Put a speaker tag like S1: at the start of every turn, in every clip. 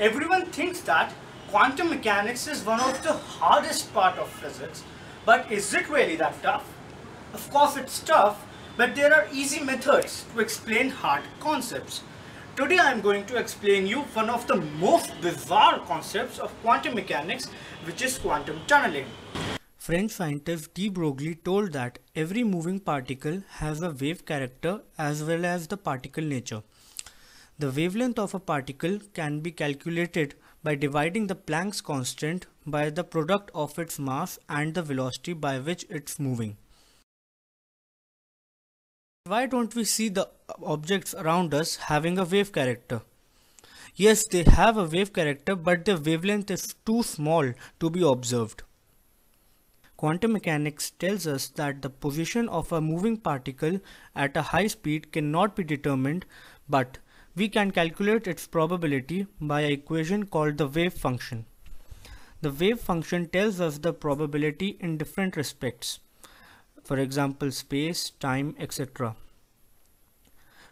S1: Everyone thinks that quantum mechanics is one of the hardest part of physics, but is it really that tough? Of course it's tough, but there are easy methods to explain hard concepts. Today I am going to explain you one of the most bizarre concepts of quantum mechanics, which is quantum tunneling. French scientist de Broglie told that every moving particle has a wave character as well as the particle nature. The wavelength of a particle can be calculated by dividing the Planck's constant by the product of its mass and the velocity by which it's moving. Why don't we see the objects around us having a wave character? Yes, they have a wave character but their wavelength is too small to be observed. Quantum mechanics tells us that the position of a moving particle at a high speed cannot be determined but we can calculate its probability by an equation called the wave function. The wave function tells us the probability in different respects, for example space, time, etc.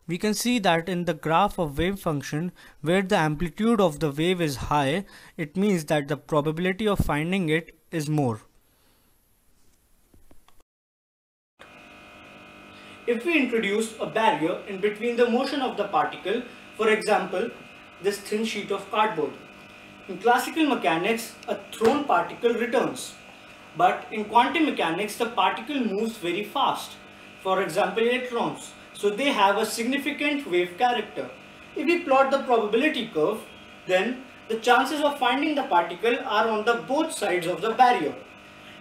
S1: We can see that in the graph of wave function where the amplitude of the wave is high, it means that the probability of finding it is more. If we introduce a barrier in between the motion of the particle, for example, this thin sheet of cardboard. In classical mechanics, a thrown particle returns. But in quantum mechanics, the particle moves very fast. For example, electrons. So they have a significant wave character. If we plot the probability curve, then the chances of finding the particle are on the both sides of the barrier.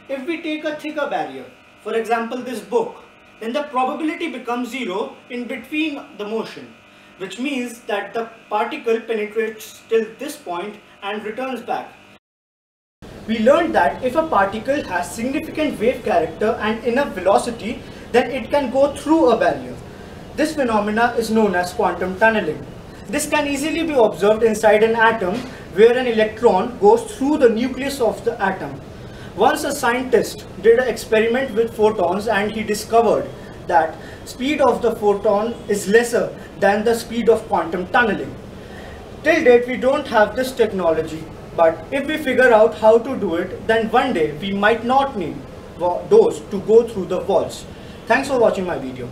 S1: If we take a thicker barrier, for example this book, then the probability becomes zero in between the motion which means that the particle penetrates till this point and returns back. We learned that if a particle has significant wave character and enough velocity then it can go through a barrier. This phenomena is known as quantum tunneling. This can easily be observed inside an atom where an electron goes through the nucleus of the atom once a scientist did an experiment with photons and he discovered that speed of the photon is lesser than the speed of quantum tunneling. Till date we don't have this technology but if we figure out how to do it then one day we might not need those to go through the walls. Thanks for watching my video.